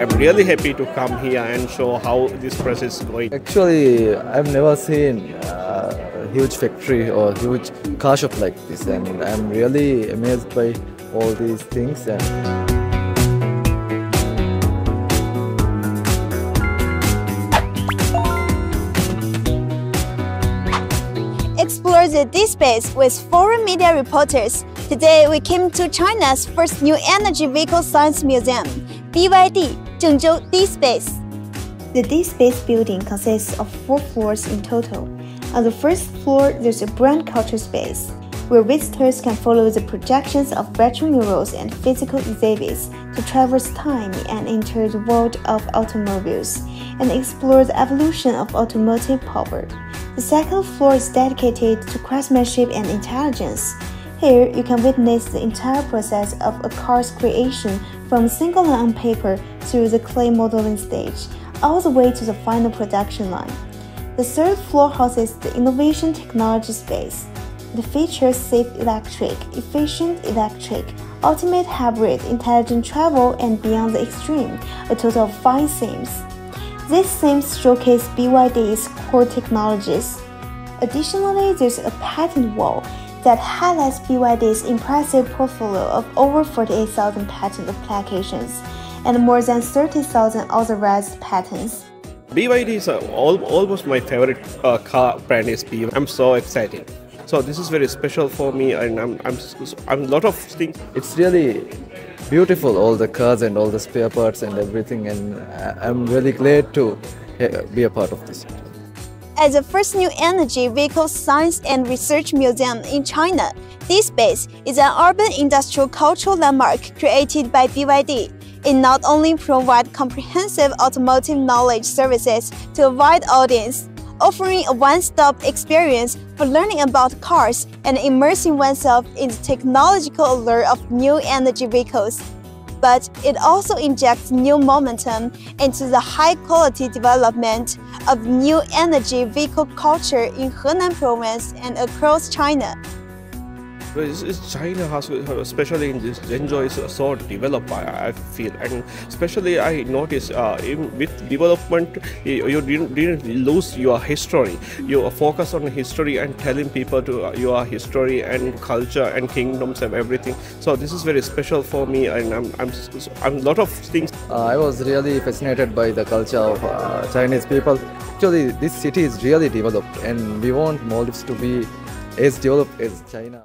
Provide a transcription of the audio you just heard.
I'm really happy to come here and show how this process is going. Actually, I've never seen uh, a huge factory or huge car shop like this, and I'm really amazed by all these things. And Explore the D-Space with foreign media reporters. Today we came to China's first new energy vehicle science museum, BYD, Zhengzhou D-Space. The D-Space building consists of four floors in total. On the first floor, there's a brand culture space, where visitors can follow the projections of virtual murals and physical exhibits to traverse time and enter the world of automobiles and explore the evolution of automotive power. The second floor is dedicated to craftsmanship and intelligence. Here, you can witness the entire process of a car's creation from single line on paper through the clay modeling stage, all the way to the final production line. The third floor houses the Innovation Technology Space. It features safe electric, efficient electric, ultimate hybrid, intelligent travel, and beyond the extreme, a total of five themes. These themes showcase BYD's core technologies. Additionally, there's a patent wall that highlights BYD's impressive portfolio of over 48,000 patent applications and more than 30,000 authorized patents. BYD is uh, al- almost my favorite uh, car brand is BYD. I'm so excited. So this is very special for me, and I'm I'm I'm a lot of things. it's really beautiful, all the cars and all the spare parts and everything, and I- I'm really glad to uh, be a part of this. As the first new energy vehicle science and research museum in China, This space is an urban industrial cultural landmark created by BYD. It not only provides comprehensive automotive knowledge services to a wide audience, offering a one-stop experience for learning about cars and immersing oneself in the technological allure of new energy vehicles but it also injects new momentum into the high quality development of new energy vehicle culture in Henan province and across China. China has, especially in this Zhengzhou, is so developed. I, I feel, and especially I notice uh, with development, you, you didn't, didn't lose your history. You focus on history and telling people to uh, your history and culture and kingdoms and everything. So this is very special for me, and I'm I'm, I'm a lot of things. Uh, I was really fascinated by the culture of uh, Chinese people. Actually, this city is really developed, and we want Maldives to be as developed as China.